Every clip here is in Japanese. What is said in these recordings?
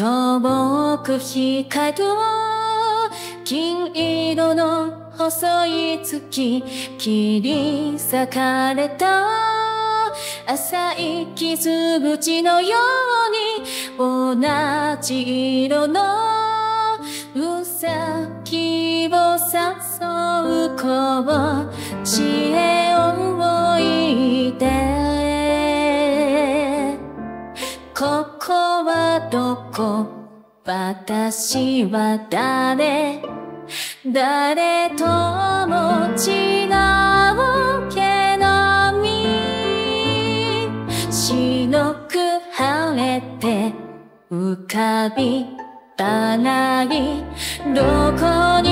重く光る金色の細い月切り裂かれた。浅い傷口のように同じ色のうさぎを誘う子を知恵こ私は誰？誰とも違う毛のみ。白く晴れて浮かびたないどこに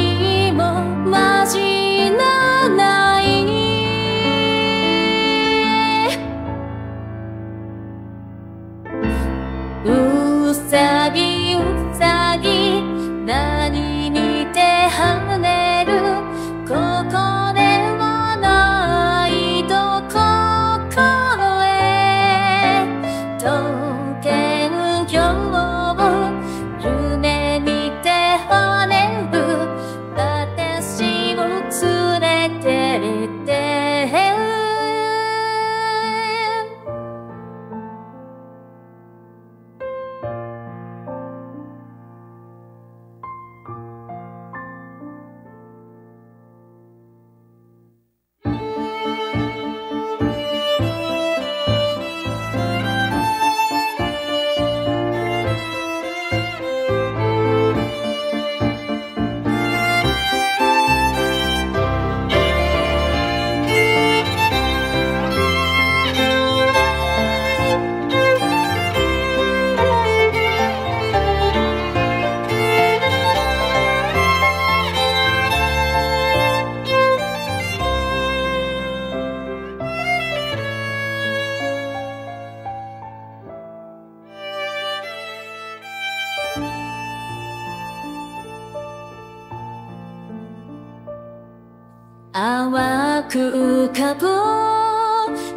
淡く浮かぶ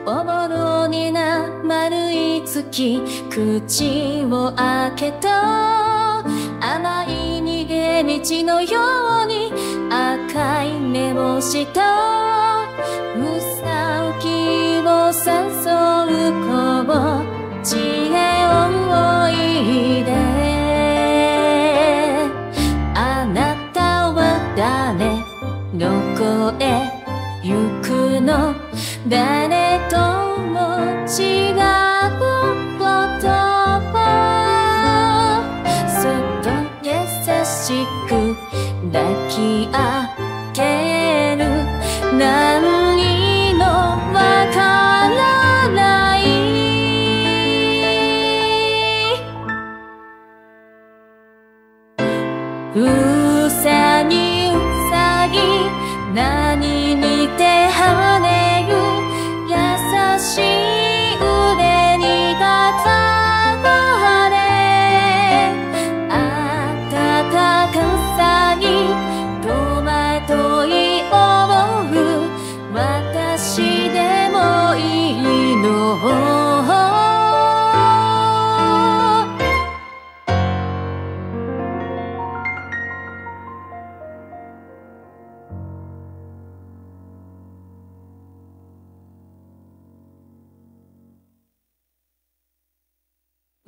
おぼろにな丸い月口を開けた甘い逃げ道のように赤い目をしたうさぎを誘へ行くの。誰と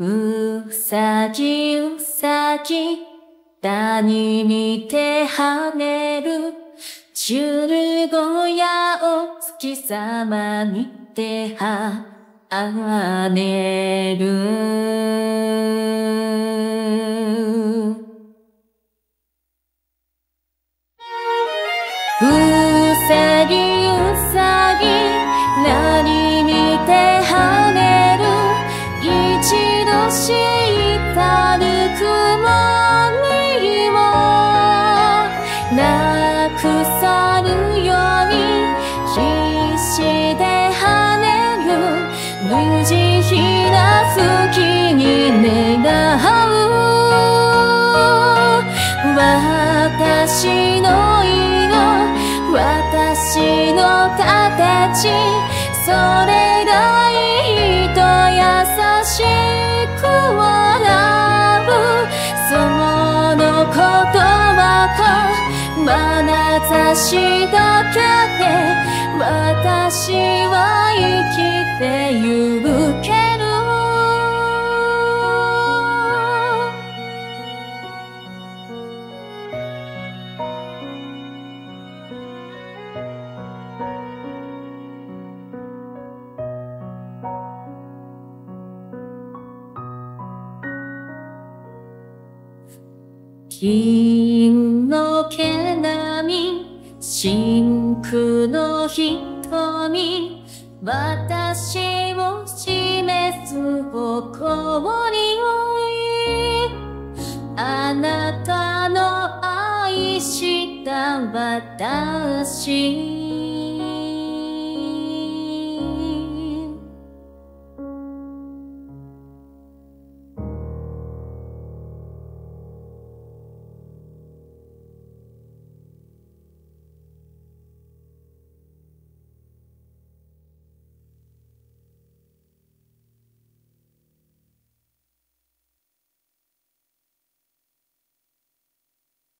うさぎうさぎ谷にて跳ねる。十五夜を月様にて跳ねる。ちそれがいいと優しく笑う。その言葉と眼差しだけで私は生き銀の毛並み真空の瞳私を示す誇りあなたの愛した私。